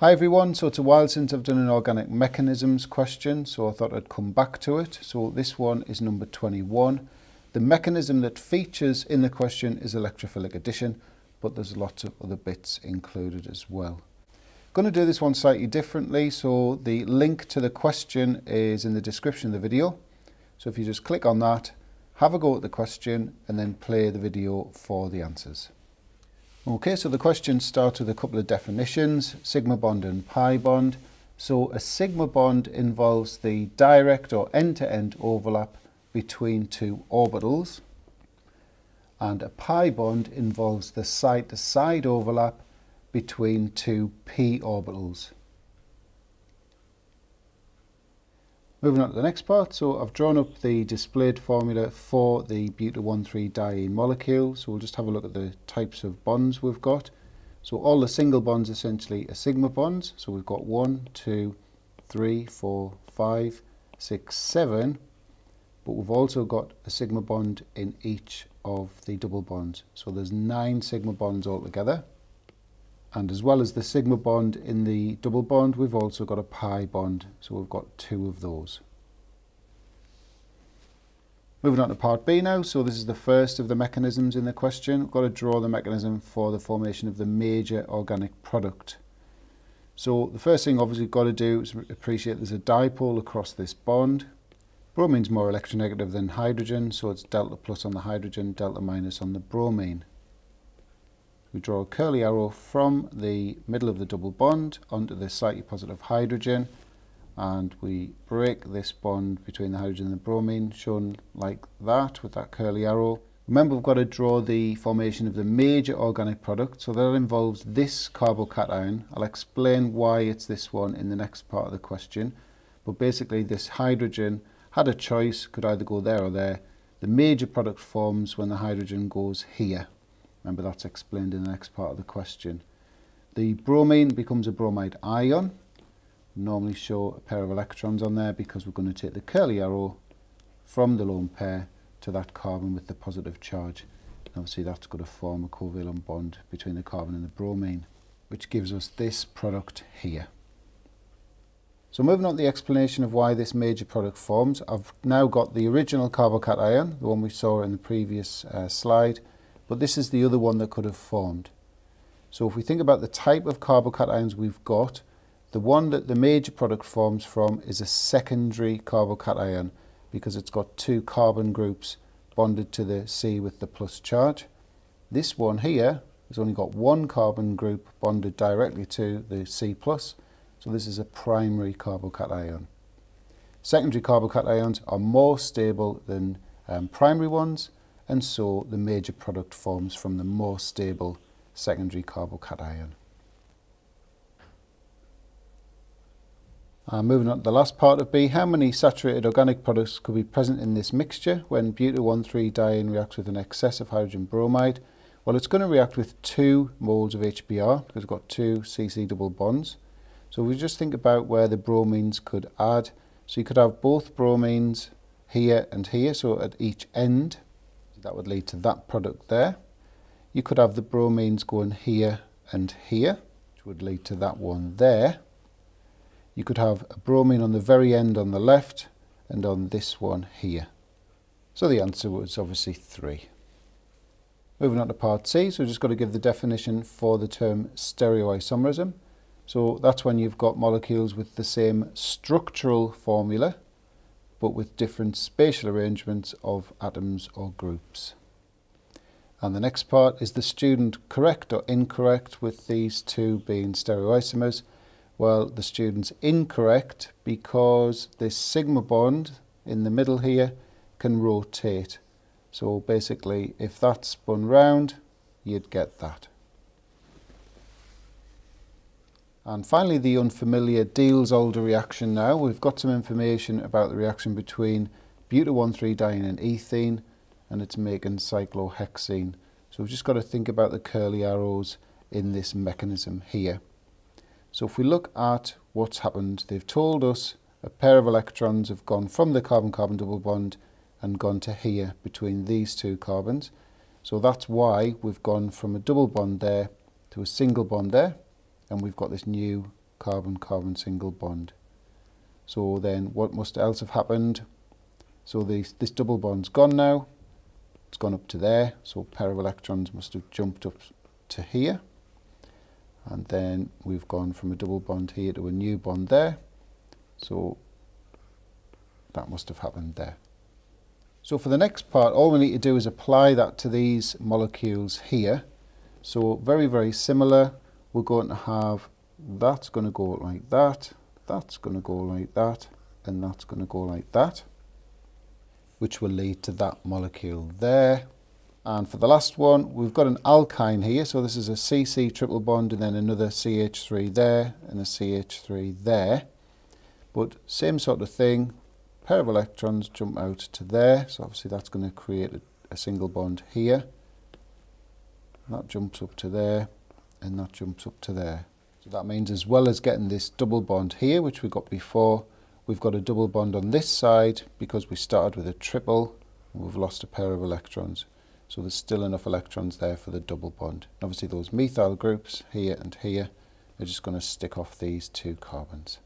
Hi everyone, so it's a while since I've done an organic mechanisms question, so I thought I'd come back to it. So this one is number 21. The mechanism that features in the question is electrophilic addition, but there's lots of other bits included as well. Going to do this one slightly differently, so the link to the question is in the description of the video. So if you just click on that, have a go at the question and then play the video for the answers. Okay, so the question starts with a couple of definitions, sigma bond and pi bond. So a sigma bond involves the direct or end-to-end -end overlap between two orbitals. And a pi bond involves the side-to-side -side overlap between two p orbitals. Moving on to the next part, so I've drawn up the displayed formula for the buta-1,3-diene molecule. So we'll just have a look at the types of bonds we've got. So all the single bonds essentially are sigma bonds. So we've got one, two, three, four, five, six, seven. But we've also got a sigma bond in each of the double bonds. So there's nine sigma bonds altogether. And as well as the sigma bond in the double bond, we've also got a pi bond. So we've got two of those. Moving on to part B now. So this is the first of the mechanisms in the question. We've got to draw the mechanism for the formation of the major organic product. So the first thing obviously we've got to do is appreciate there's a dipole across this bond. Bromine's more electronegative than hydrogen, so it's delta plus on the hydrogen, delta minus on the bromine. We draw a curly arrow from the middle of the double bond onto the slightly positive hydrogen and we break this bond between the hydrogen and the bromine shown like that with that curly arrow. Remember we've got to draw the formation of the major organic product so that involves this carbocation. I'll explain why it's this one in the next part of the question but basically this hydrogen had a choice could either go there or there. The major product forms when the hydrogen goes here. Remember that's explained in the next part of the question. The bromine becomes a bromide ion. Normally show a pair of electrons on there because we're going to take the curly arrow from the lone pair to that carbon with the positive charge. And obviously that's going to form a covalent bond between the carbon and the bromine, which gives us this product here. So moving on to the explanation of why this major product forms, I've now got the original carbocation, the one we saw in the previous uh, slide, but this is the other one that could have formed. So if we think about the type of carbocations we've got, the one that the major product forms from is a secondary carbocation because it's got two carbon groups bonded to the C with the plus charge. This one here has only got one carbon group bonded directly to the C+, plus, so this is a primary carbocation. Secondary carbocations are more stable than um, primary ones, and so the major product forms from the more stable secondary carbocation. Uh, moving on to the last part of B, how many saturated organic products could be present in this mixture when buta-1,3-diene reacts with an excess of hydrogen bromide? Well, it's going to react with two moles of HBr because it's got two CC double bonds. So we just think about where the bromines could add, so you could have both bromines here and here, so at each end, that would lead to that product there. You could have the bromines going here and here, which would lead to that one there. You could have a bromine on the very end on the left and on this one here. So the answer was obviously 3. Moving on to part C, so we've just got to give the definition for the term stereoisomerism. So that's when you've got molecules with the same structural formula but with different spatial arrangements of atoms or groups. And the next part is the student correct or incorrect with these two being stereoisomers. Well, the student's incorrect because this sigma bond in the middle here can rotate. So basically, if that spun round, you'd get that. And finally, the unfamiliar Diels-Alder reaction now. We've got some information about the reaction between buta-1,3-diene and ethene, and it's making cyclohexene. So we've just got to think about the curly arrows in this mechanism here. So if we look at what's happened, they've told us a pair of electrons have gone from the carbon-carbon double bond and gone to here between these two carbons. So that's why we've gone from a double bond there to a single bond there and we've got this new carbon-carbon single bond. So then what must else have happened? So this, this double bond's gone now. It's gone up to there. So a pair of electrons must have jumped up to here. And then we've gone from a double bond here to a new bond there. So that must have happened there. So for the next part, all we need to do is apply that to these molecules here. So very, very similar. We're going to have that's going to go like that, that's going to go like that, and that's going to go like that, which will lead to that molecule there. And for the last one, we've got an alkyne here. So this is a CC triple bond and then another CH3 there and a CH3 there. But same sort of thing, pair of electrons jump out to there. So obviously that's going to create a, a single bond here. That jumps up to there and that jumps up to there. So that means as well as getting this double bond here, which we got before, we've got a double bond on this side because we started with a triple we've lost a pair of electrons. So there's still enough electrons there for the double bond. And obviously those methyl groups here and here are just going to stick off these two carbons.